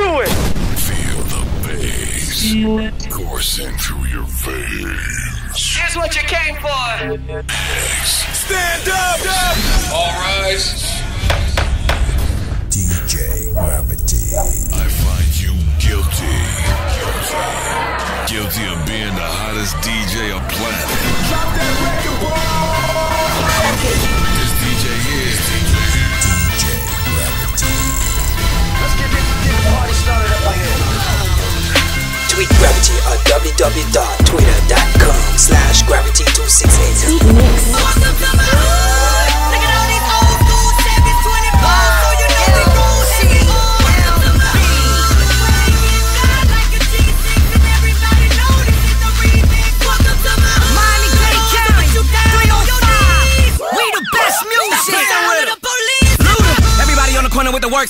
to it. Feel the bass coursing through your veins. Here's what you came for. Stand up! All rise. DJ Gravity. I find you guilty. Guilty. Guilty of being the hottest DJ on planet. www.twitter.com slash gravity268.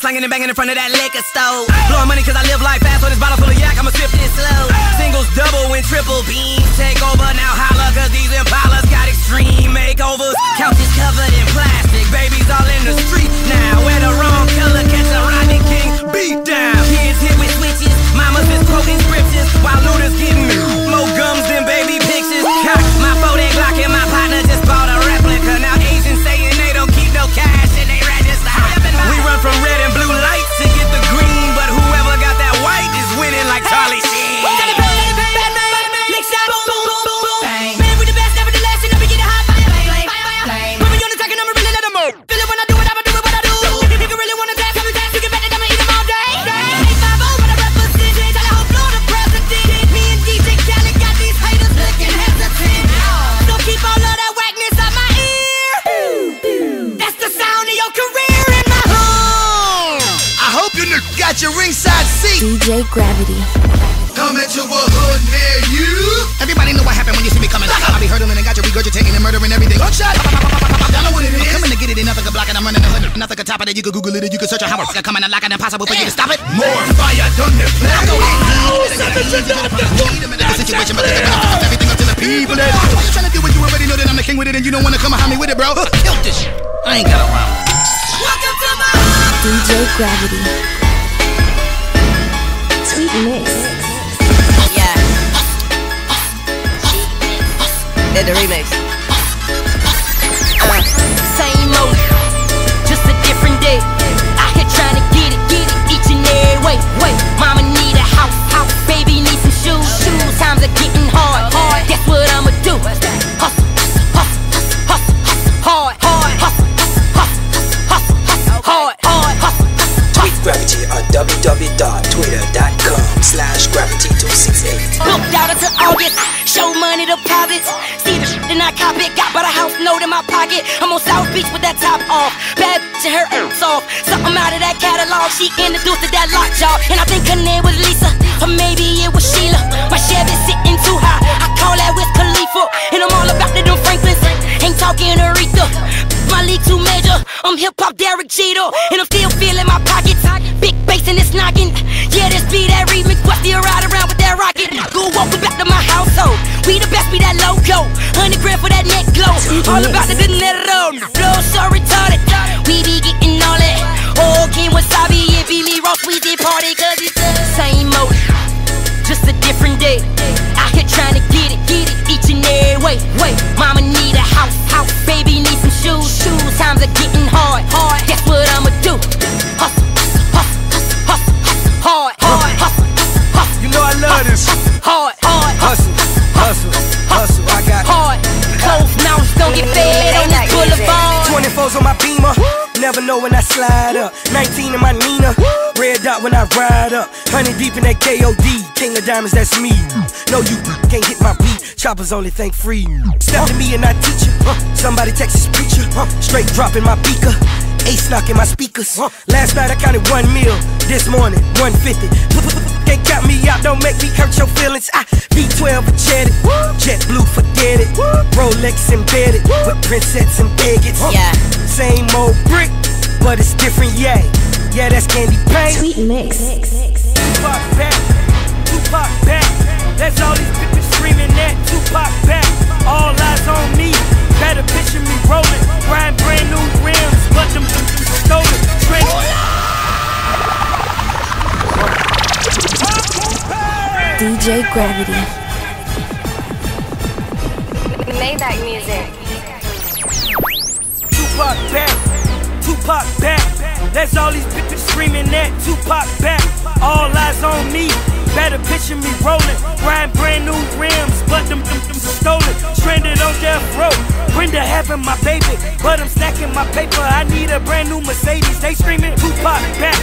Slanging and banging in front of that liquor store. Blowing money cause I live life fast on this bottle full of yak, I'ma sip this slow. Singles double and triple beams take over. Now holla got your ringside seat. DJ Gravity. Coming to a hood near you. Everybody know what happened when you see me coming. I be hurdling and got you regurgitating and murdering everything. Gunshot. Y'all know what it is. I'm coming to get it, and nothing can block it. I'm running the hood. Nothing can top it. You can Google it. You can search it. How much can come in and lock it. Impossible for you to stop it. More fire done the plan. Go situation, but everything up to the people. Why you trying to do what you already know that I'm the king with it, and you don't want to come behind me with it, bro? Kill this shit. I ain't got around. Welcome to my home. DJ Gravity. Mix. Yeah. Did the remix. Uh, same old, just a different day. Out here trying to get it, get it each and every way. Wait, mama need a house, house, baby need some shoes, shoes. Times are getting hard, hard. Guess what I'ma do? Gravity at www.twitter.com slash gravity268. Booked out until August. Show money deposits. See the shit and I cop it. Got but a house note in my pocket. I'm on South Beach with that top off. Bad bitch and her ass off. Something out of that catalog. She introduced to that lockjaw. And I think her name was Lisa. Or maybe it was Sheila. My Chevy sitting too high. I call that Wiz Khalifa. And I'm all about the them Franklins. Ain't talking Aretha. My league too major. I'm hip hop Derek Jeter. And I'm still feeling my pockets. Yeah, this be that remix. What's the ride around with that rocket? Go walking back to my household. We the best, be that logo. Hundred grand for that neck glow. All about the dinero. Flow so retarded. We be getting all that. Oh, King Wasabi and Billy Ross. We did party cause it's the same mode. Just a different day. Out here trying to get it, get it each and every way. Wait, mama on my beamer. Never know when I slide up. 19 in my Nina. Red dot when I ride up. 100 deep in that KOD. King of diamonds, that's me. No, you can't hit my beat. Choppers only think free. Step to me and I teach you. Somebody Texas preacher. Straight dropping my beaker. Ace knocking my speakers. Last night I counted one mil. This morning, 150. Can't count me out, don't make me hurt your feelings. I B12 a jetted. Jet blue, forget it. Rolex embedded. With princess and bigots. Yeah. Same old brick, but it's different, yeah. Yeah, that's candy paint. Sweet mix. Tupac back, Tupac back. That's all these bitches screaming that Tupac back. DJ Gravity. Maybach music. Tupac back, Tupac back. That's all these bitches screaming that Tupac back. All eyes on me. Better picture me rolling, riding brand new rims, but them, them, them stolen, stranded on death row. Brenda having my baby, but I'm stacking my paper. I need a brand new Mercedes. They screaming Tupac back,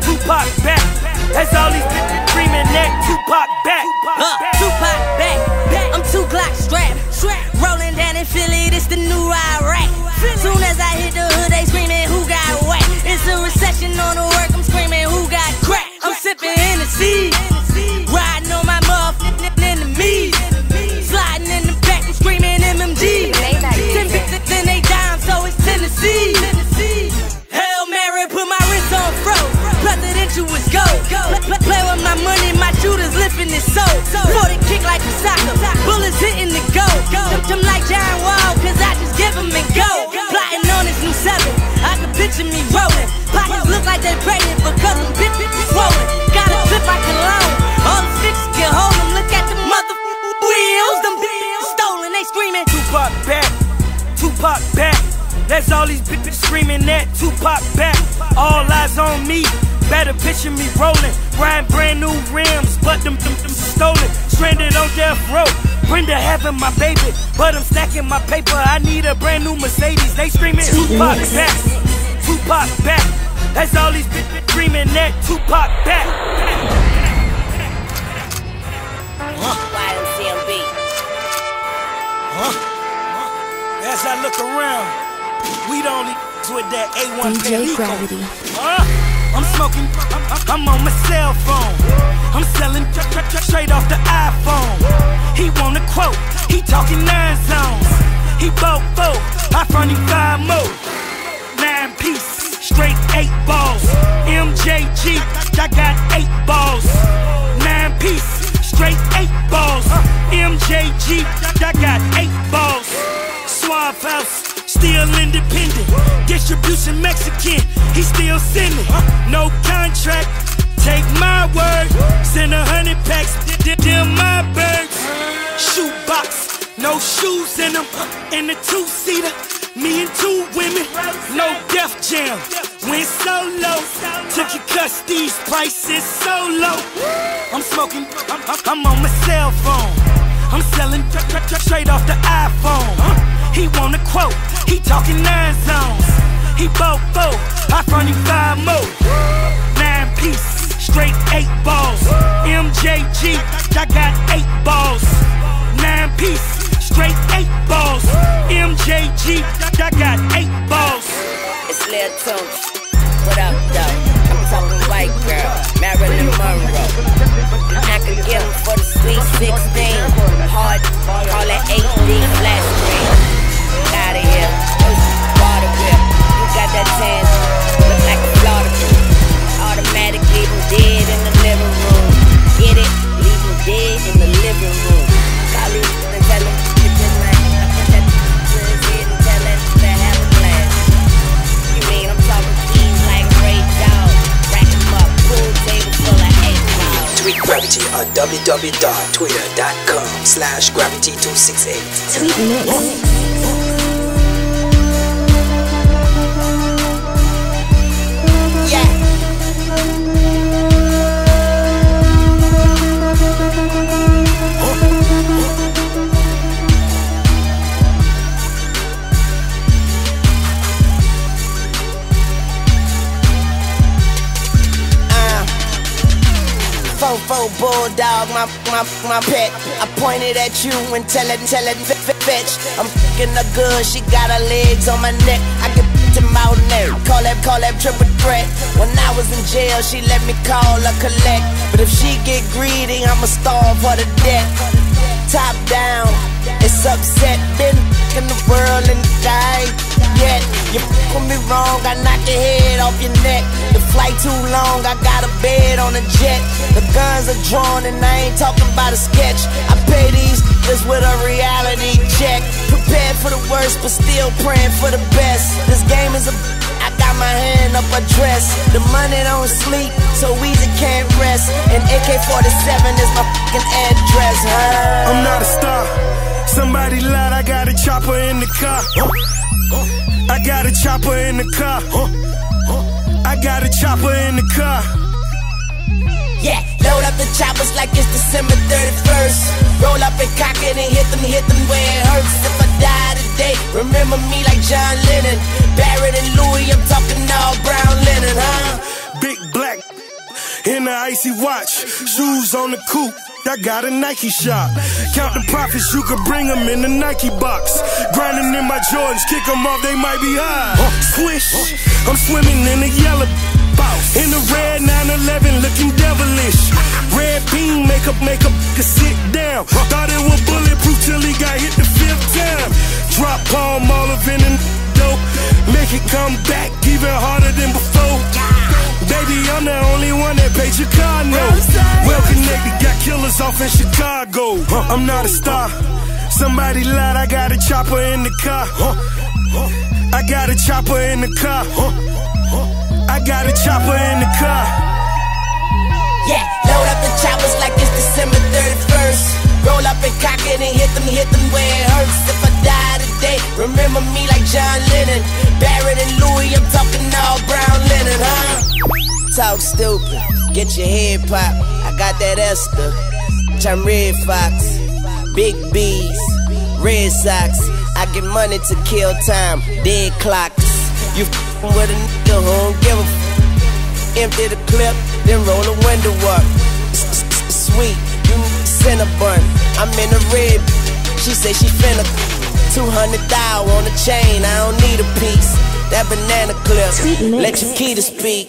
Tupac back. That's all these bitches screaming that Tupac back. Uh, Tupac back, back. I'm two Glock strapped, Presidential is go. Play, play, with my money, my shooters lifting his soul. 40 kick like a soccer, bullets hitting the go. Them, them like John Wall, cause I just give them and go. Plotting on this new seven, I can picture me rolling. Pockets look like they pregnant because them bitches swollen. Got a clip I can loan, all the fixes can hold them. Look at the mother wheels, them bitches stolen, they screaming. Tupac back, Tupac back. That's all these bitches screaming that Tupac back. All eyes on me. Better picture me rolling, riding brand new rims, but them, them, them stolen, stranded on death row. Brenda having my baby, but I'm stacking my paper. I need a brand new Mercedes. They screaming Tupac back, Tupac back. That's all these bitches screaming that Tupac back. YMCMB. As I look around, we the only with that A1 DJ Gravity. Uh, I'm smoking, I'm, on my cell phone. I'm selling tr- tr- tr- straight off the iPhone. He want a quote, he talking nine zones. He bought four, I front him five more. Nine piece, straight eight balls. MJG, I got eight balls. Nine piece, straight eight balls. MJG, I got eight balls. Suave House, still independent. Distribution Mexican, he still sending. No contract, take my word. Send a hundred packs, th- them my birds. Shoebox, no shoes in them. In the two seater, me and two women. No Def Jam, went solo. Took your cuss, these prices so low. I'm smoking, I'm, I'm- on my cell phone. I'm selling tr- tr- tr- straight off the iPhone. He wanna quote, he talking nine zones. He bought four, I front him five more. Nine piece, straight eight balls. MJG, I got eight balls. Nine piece, straight eight balls. MJG, I got eight balls. It's Lil Tunes. What up, though? I'm talking white girl, Marilyn Monroe. I could give 'em for the sweet 16. Www.twitter.com slash gravity268. Sweet mix. My my my pet. I pointed at you and tell it, tell it, f- I'm fucking her good, she got her legs on my neck. I can to mouth neck, call that, call that triple threat. When I was in jail, she let me call her collect. But if she get greedy, I'ma starve her to death. Top down, it's upset. Been in the world and die yet. You fuck me wrong, I knock your head off your neck. The too long, I got a bed on a jet. The guns are drawn and I ain't talking about a sketch. I pay these niggas with a reality check. Prepared for the worst, but still praying for the best. This game is a I got got my hand up a dress. The money don't sleep, so easy can't rest. And AK-47 is my fucking address, huh? I'm not a star. Somebody lied, I got a chopper in the car. I got a chopper in the car. I got a chopper in the car. Yeah, load up the choppers like it's December 31st. Roll up and cock it and hit them, hit them where it hurts. If I die today, remember me like John Lennon. Barrett and Louis, I'm talking all brown linen, huh? Big black in the icy watch. Shoes on the coupe. I got a Nike shop. Count the profits, you could bring them in the Nike box. Grinding in my Jordans, kick them off, they might be high. Swish, I'm swimming in the yellow. In the red 911, looking devilish. Red beam, makeup, makeup, could sit down. Thought it was bulletproof till he got hit the fifth time. Drop palm olive in the dope. Make it come back only one that paid your car note. Well connected, got killers off in Chicago. I'm not a star. Somebody lied, I got a chopper in the car. I got a chopper in the car. I got a chopper in the car. Yeah, load up the choppers like it's December 31st. Roll up and cock it and hit them, hit them where it hurts. If I die today, remember me like John Lennon. Barrett and Louis, I'm talking all brown linen, huh? Talk stupid, get your head pop. I got that Esther, I'm Redd Foxx, Big B's, Red Sox. I get money to kill time, dead clocks. You with a nigga who don't give a f- Empty the clip, then roll the window up. Sweet, you Cinnabon. I'm in a red. She say she finna 200 thou on the chain. I don't need a piece. That banana clip. Let your key to speak.